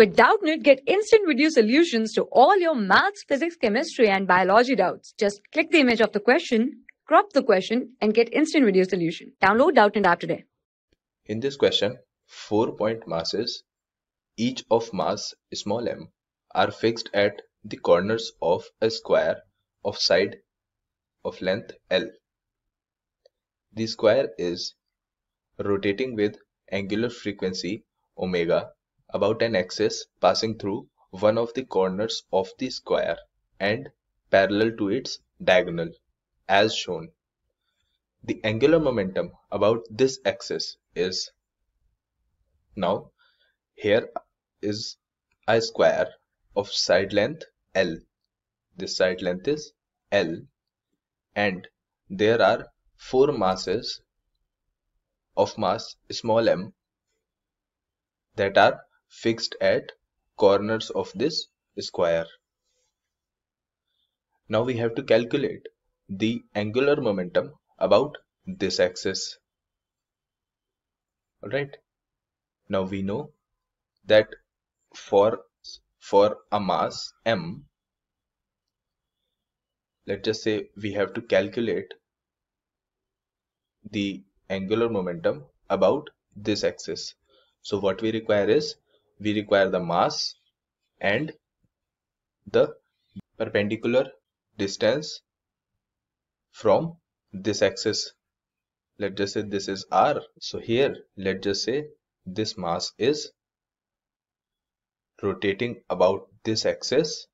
With Doubtnut, get instant video solutions to all your maths, physics, chemistry, and biology doubts. Just click the image of the question, crop the question, and get instant video solution. Download Doubtnut app today. In this question, four point masses, each of mass small m, are fixed at the corners of a square of side of length L. The square is rotating with angular frequency omega about an axis passing through one of the corners of the square and parallel to its diagonal as shown. The angular momentum about this axis is now here is a square of side length L. This side length is L and there are four masses of mass small m that are fixed at corners of this square. Now we have to calculate the angular momentum about this axis. Alright. Now we know that for for a mass m let's just say we have to calculate the angular momentum about this axis so what we require is we require the mass and the perpendicular distance from this axis. Let's just say this is r. So here let's just say this mass is rotating about this axis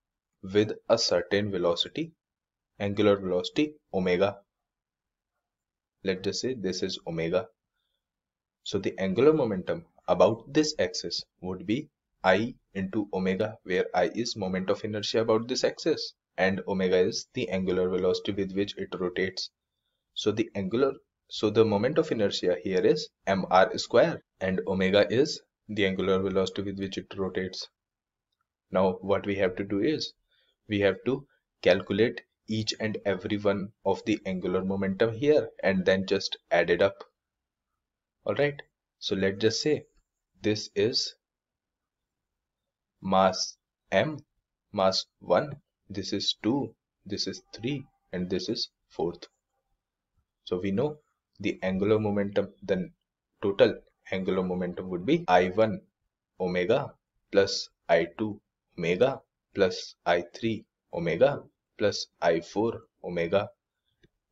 with a certain velocity angular velocity omega. Let's just say this is omega. So the angular momentum about this axis would be i into omega where i is moment of inertia about this axis and omega is the angular velocity with which it rotates. So the angular so the moment of inertia here is mr square and omega is the angular velocity with which it rotates. Now what we have to do is we have to calculate each and every one of the angular momentum here and then just add it up. Alright? So let's just say this is mass m mass 1 this is 2 this is 3 and this is fourth. So we know the angular momentum then total angular momentum would be i1 omega plus i2 omega plus i3 omega plus i4 omega.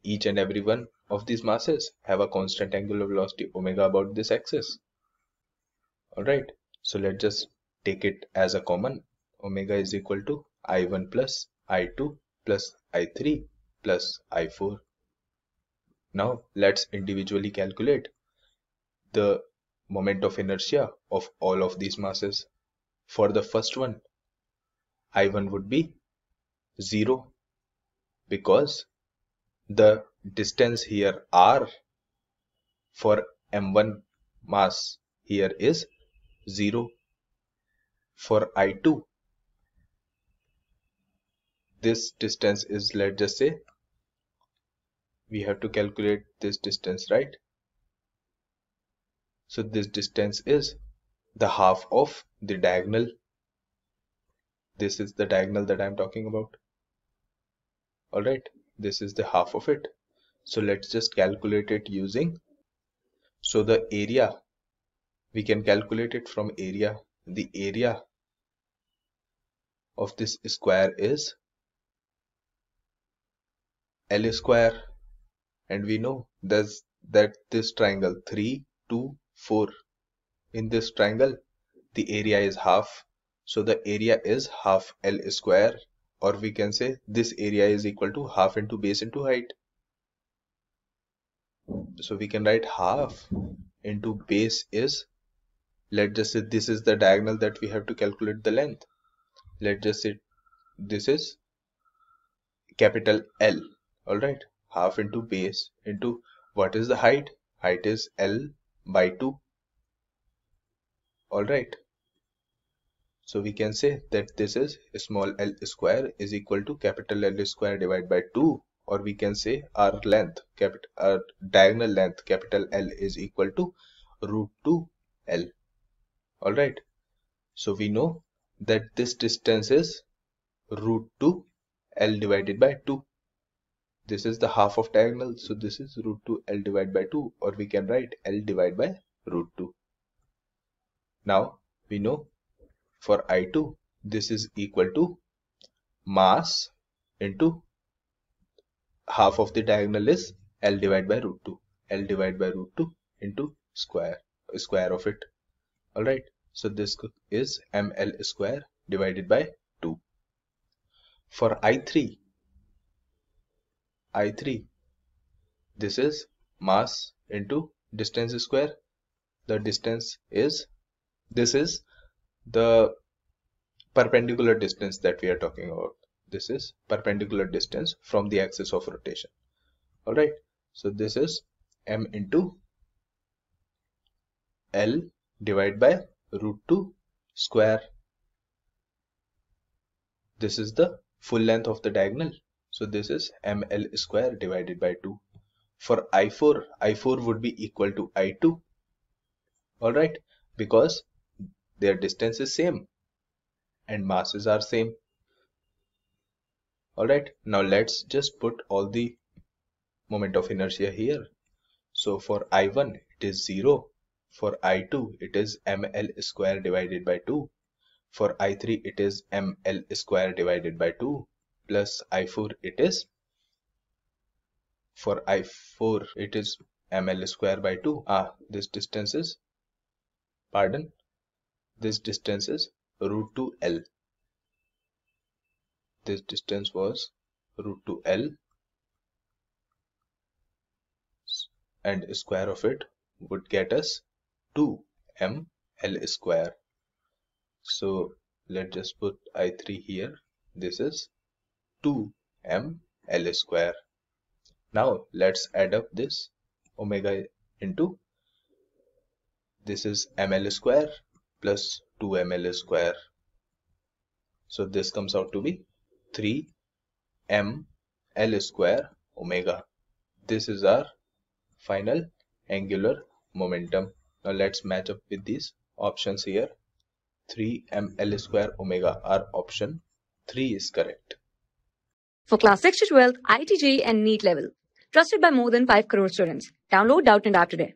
Each and every one of these masses have a constant angular velocity omega about this axis alright so let's just take it as a common. Omega is equal to i1 plus i2 plus i3 plus i4 now let's individually calculate the moment of inertia of all of these masses. For the first one i1 would be 0 because the distance here r for m1 mass here is 0 for I2 this distance is let's just say we have to calculate this distance right? So this distance is the half of the diagonal. This is the diagonal that I'm talking about. Alright this is the half of it. So let's just calculate it using so the area we can calculate it from area. The area of this square is L square. And we know that this triangle 3 2 4 in this triangle the area is half. So the area is half L square. Or we can say this area is equal to half into base into height. So we can write half into base is let's just say this is the diagonal that we have to calculate the length. Let's just say this is capital L. Alright half into base into what is the height? Height is L by 2 alright so we can say that this is small l square is equal to capital L square divided by 2 or we can say our length capital our diagonal length capital L is equal to root 2 L all right So we know that this distance is root 2 L divided by 2. This is the half of diagonal. So this is root 2 L divided by 2 or we can write L divided by root 2. Now we know for I2 this is equal to mass into half of the diagonal is L divided by root 2. L divided by root 2 into square square of it. Alright. So this is ml square divided by 2. For I3, I3, this is mass into distance square. The distance is, this is the perpendicular distance that we are talking about. This is perpendicular distance from the axis of rotation. Alright, so this is m into L divided by root 2 square. This is the full length of the diagonal. So this is ml square divided by 2. For I4, I4 would be equal to I2. Alright, because their distance is same and masses are same. Alright, now let's just put all the moment of inertia here. So for I1 it is 0 for I2, it is ml square divided by 2. For I3, it is ml square divided by 2 plus I4, it is for I4, it is ml square by 2. Ah, this distance is, pardon, this distance is root 2 L. This distance was root 2 L and square of it would get us 2m L square. So let's just put I3 here. This is 2m L square. Now let's add up this omega into this is ml square plus 2ml square. So this comes out to be 3m L square omega. This is our final angular momentum. Now let's match up with these options here. 3 ml square omega our option 3 is correct. For class 6 to 12, IIT JEE and NEET level. Trusted by more than 5 crore students. Download Doubtnut App today.